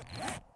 Yeah.